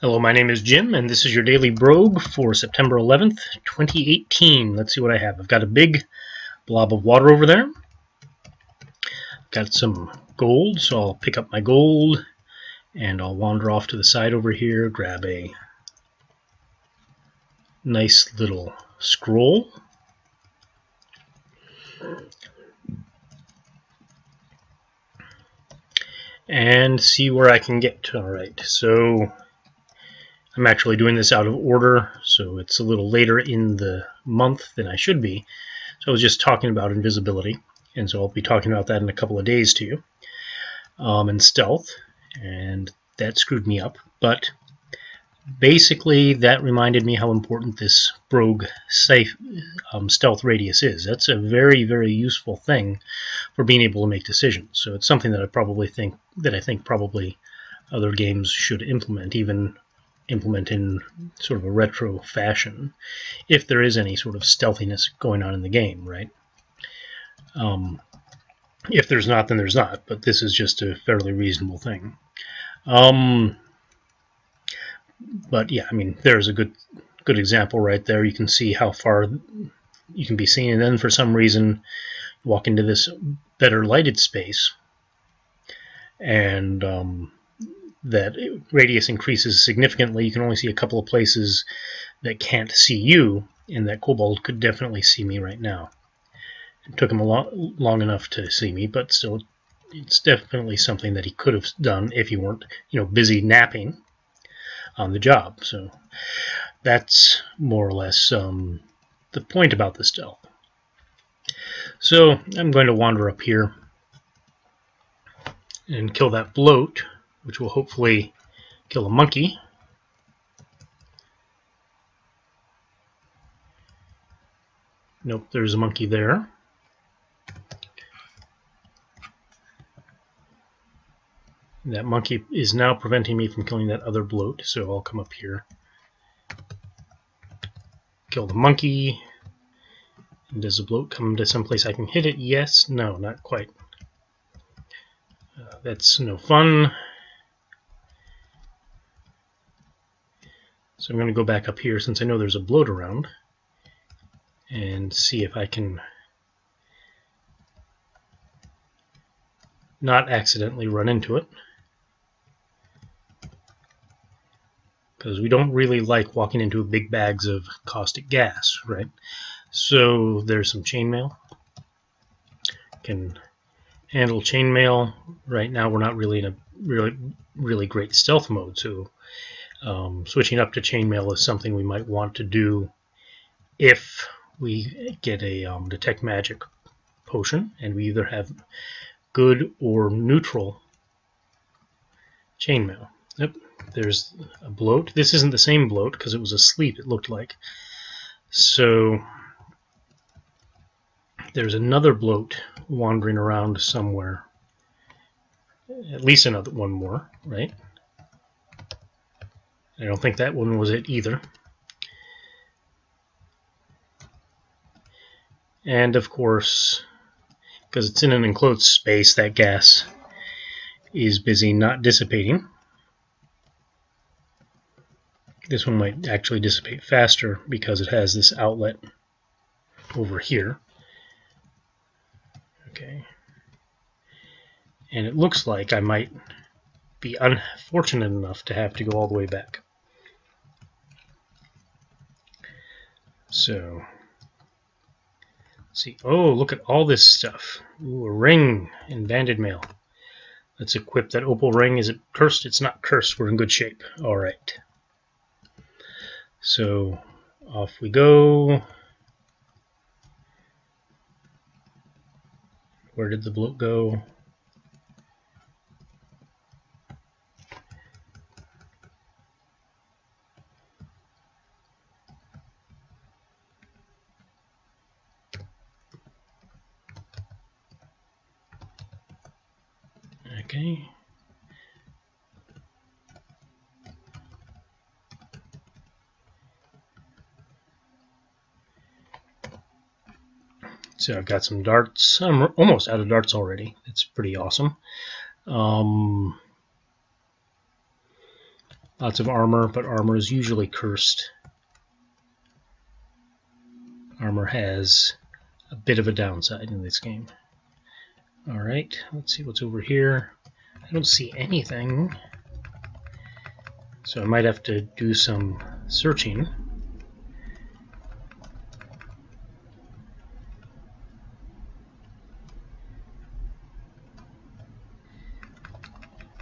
Hello, my name is Jim, and this is your daily brogue for September 11th, 2018. Let's see what I have. I've got a big blob of water over there. Got some gold, so I'll pick up my gold, and I'll wander off to the side over here, grab a nice little scroll. And see where I can get. Alright, so I'm actually doing this out of order, so it's a little later in the month than I should be. So I was just talking about invisibility, and so I'll be talking about that in a couple of days to you. Um, and stealth, and that screwed me up. But basically, that reminded me how important this Brogue safe um, stealth radius is. That's a very, very useful thing for being able to make decisions. So it's something that I probably think that I think probably other games should implement, even implement in sort of a retro fashion, if there is any sort of stealthiness going on in the game, right? Um, if there's not, then there's not, but this is just a fairly reasonable thing. Um, but yeah, I mean, there's a good good example right there. You can see how far you can be seen, and then for some reason, walk into this better lighted space, and um, that radius increases significantly. You can only see a couple of places that can't see you, and that kobold could definitely see me right now. It took him a long, long enough to see me, but still, it's definitely something that he could have done if he weren't, you know, busy napping on the job. So that's more or less um, the point about the stealth. So I'm going to wander up here and kill that bloat which will hopefully kill a monkey. Nope, there's a monkey there. That monkey is now preventing me from killing that other bloat, so I'll come up here. Kill the monkey. And does the bloat come to someplace I can hit it? Yes. No, not quite. Uh, that's no fun. So I'm going to go back up here since I know there's a bloat around and see if I can not accidentally run into it. Because we don't really like walking into big bags of caustic gas, right? So there's some chainmail. Can handle chainmail. Right now we're not really in a really really great stealth mode, so um, switching up to chainmail is something we might want to do if we get a um, detect magic potion and we either have good or neutral chainmail. Yep, there's a bloat. This isn't the same bloat because it was asleep, it looked like. So there's another bloat wandering around somewhere. At least another one more, right? I don't think that one was it either. And of course, because it's in an enclosed space, that gas is busy not dissipating. This one might actually dissipate faster because it has this outlet over here. Okay. And it looks like I might be unfortunate enough to have to go all the way back. So, see. Oh, look at all this stuff. Ooh, a ring in banded mail. Let's equip that opal ring. Is it cursed? It's not cursed. We're in good shape. All right. So, off we go. Where did the bloat go? Okay. So I've got some darts. I'm almost out of darts already. It's pretty awesome. Um, Lots of armor, but armor is usually cursed. Armor has a bit of a downside in this game. Alright, let's see what's over here. I don't see anything. So I might have to do some searching.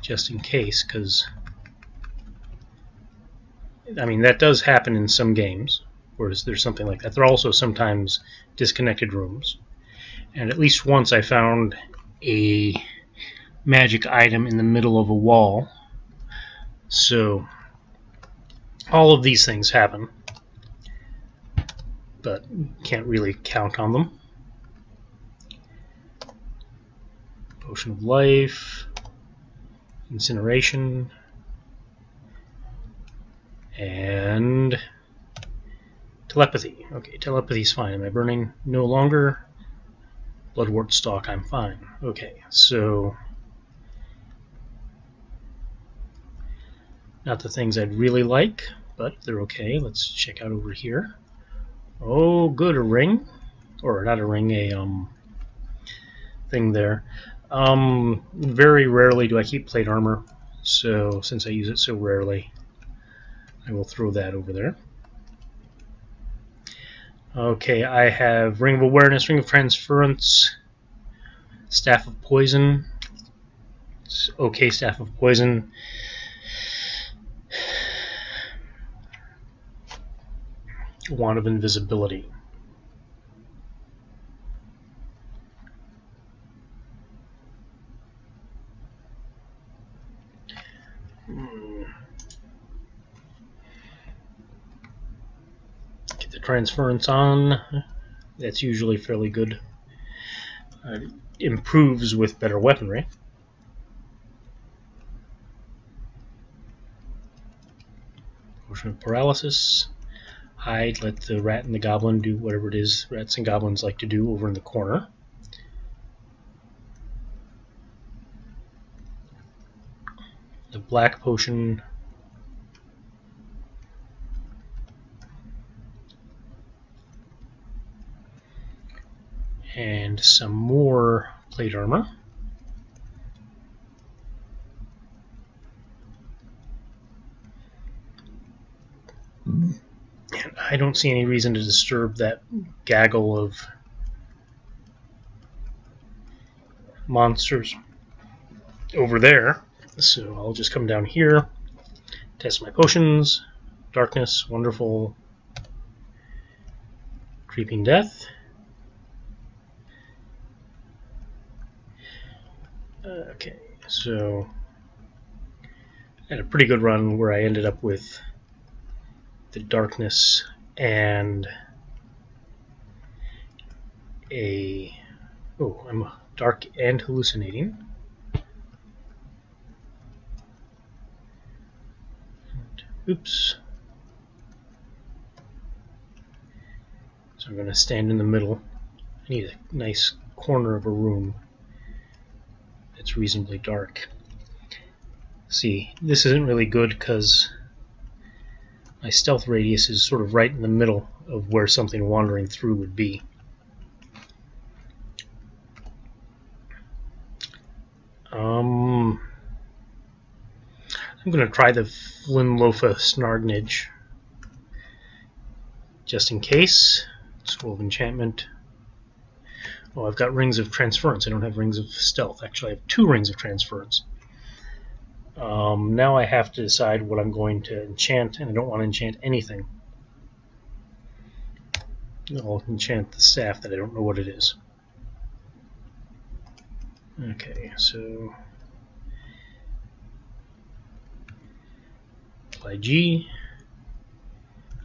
Just in case, because I mean that does happen in some games where there's something like that. There are also sometimes disconnected rooms. And at least once I found a magic item in the middle of a wall. So all of these things happen, but can't really count on them. Potion of Life, Incineration, and Telepathy. Okay, telepathy's fine. Am I burning? No longer. Bloodwort Stalk, I'm fine. Okay, so... Not the things I'd really like, but they're okay. Let's check out over here. Oh, good, a ring. Or not a ring, a um thing there. Um, very rarely do I keep plate armor, so since I use it so rarely, I will throw that over there. Okay, I have Ring of Awareness, Ring of Transference, Staff of Poison. It's okay, Staff of Poison. Wand of Invisibility. Get the transference on. That's usually fairly good. Uh, improves with better weaponry. Paralysis. Hide, let the rat and the goblin do whatever it is rats and goblins like to do over in the corner. The black potion and some more plate armor. And I don't see any reason to disturb that gaggle of monsters over there. So I'll just come down here, test my potions, darkness, wonderful, creeping death. Okay, so I had a pretty good run where I ended up with the darkness and a oh I'm dark and hallucinating. oops. So I'm going to stand in the middle. I need a nice corner of a room that's reasonably dark. See, this isn't really good because my stealth radius is sort of right in the middle of where something wandering through would be. Um, I'm going to try the Flinlofa Snargnage just in case. Scroll of Enchantment. Oh, I've got rings of transference. I don't have rings of stealth. Actually, I have two rings of transference. Um, now I have to decide what I'm going to enchant, and I don't want to enchant anything. I'll enchant the staff that I don't know what it is. Okay, so apply G.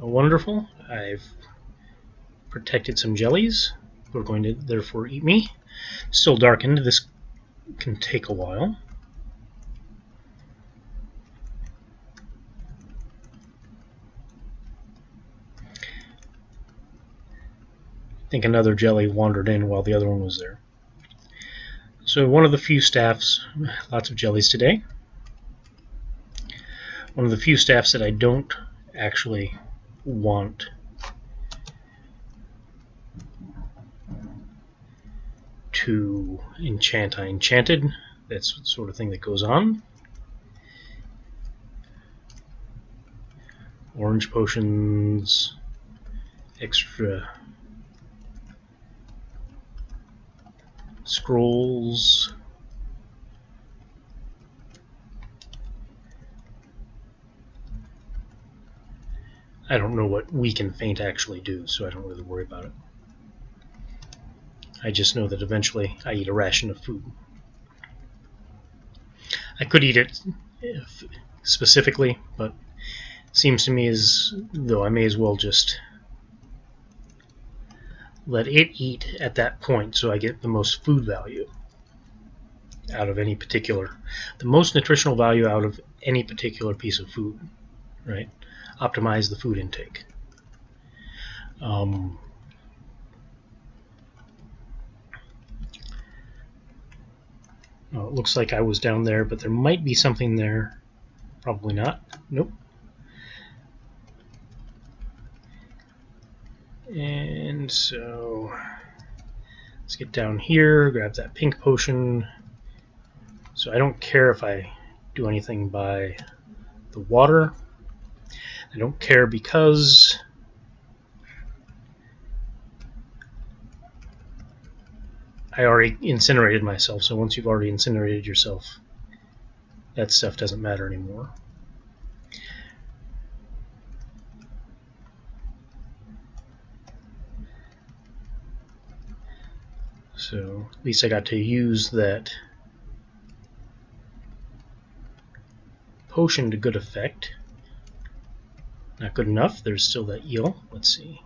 Oh, wonderful. I've protected some jellies who are going to therefore eat me. Still darkened. This can take a while. I think another jelly wandered in while the other one was there. So one of the few staffs, lots of jellies today. one of the few staffs that I don't actually want to enchant. I enchanted. That's the sort of thing that goes on. Orange potions, extra scrolls. I don't know what weak and faint actually do, so I don't really worry about it. I just know that eventually I eat a ration of food. I could eat it specifically, but seems to me as though I may as well just let it eat at that point so I get the most food value out of any particular, the most nutritional value out of any particular piece of food, right? Optimize the food intake. Um, oh, it looks like I was down there, but there might be something there. Probably not. Nope. And so get down here, grab that pink potion. So I don't care if I do anything by the water. I don't care because I already incinerated myself, so once you've already incinerated yourself, that stuff doesn't matter anymore. So at least I got to use that potion to good effect. Not good enough. There's still that eel. Let's see.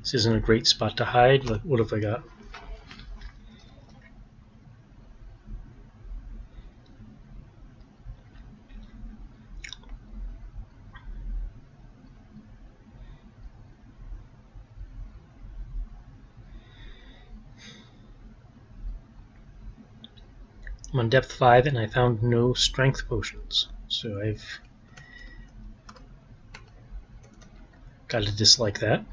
This isn't a great spot to hide. What have I got? I'm on depth 5 and I found no strength potions. So I've got to dislike that.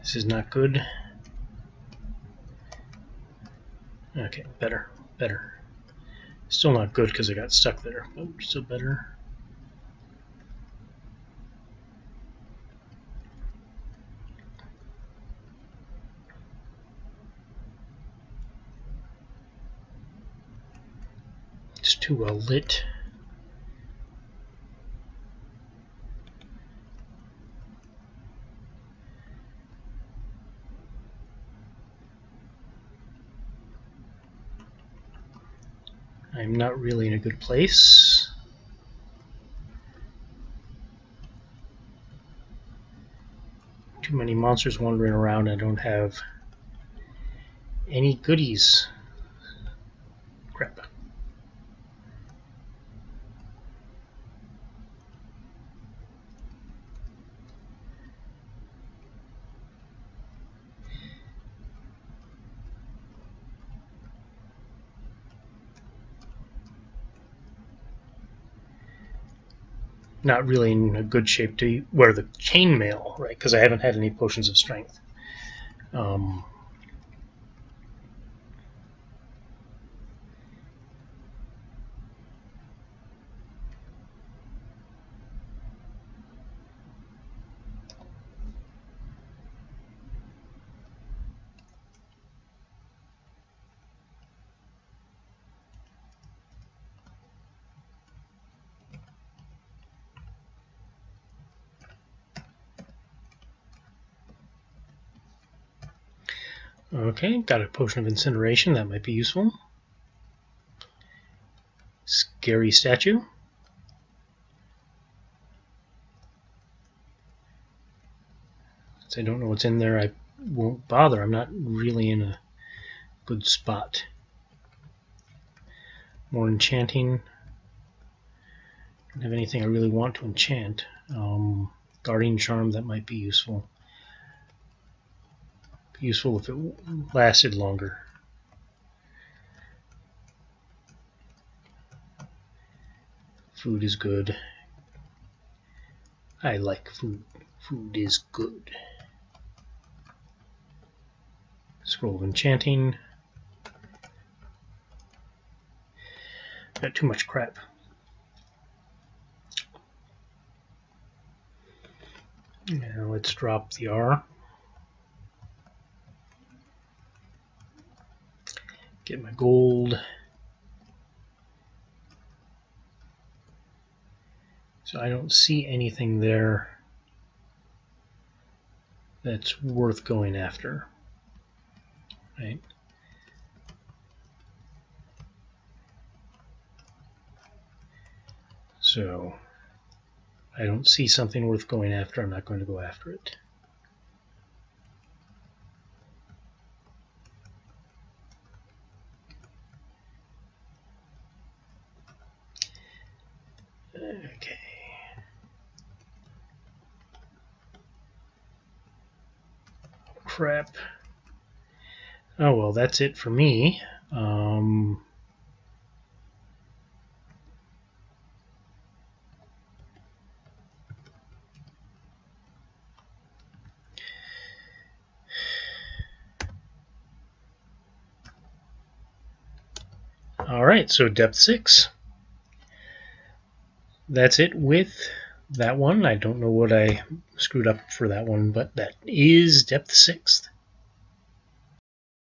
This is not good. Okay, better, better. Still not good because I got stuck there, but still better. It's too well lit. I'm not really in a good place. Too many monsters wandering around. I don't have any goodies. Crap. Not really in a good shape to wear the chainmail, right? Because I haven't had any potions of strength. Um, Okay, got a potion of incineration. That might be useful. Scary statue. Since I don't know what's in there, I won't bother. I'm not really in a good spot. More enchanting. Don't have anything I really want to enchant. Um, Guardian Charm, that might be useful. Useful if it lasted longer. Food is good. I like food. Food is good. Scroll of Enchanting. Not too much crap. Now let's drop the R. Get my gold. So I don't see anything there that's worth going after. Right? So I don't see something worth going after, I'm not going to go after it. Okay. Crap. Oh well, that's it for me. Um, All right, so depth six. That's it with that one. I don't know what I screwed up for that one, but that is depth sixth.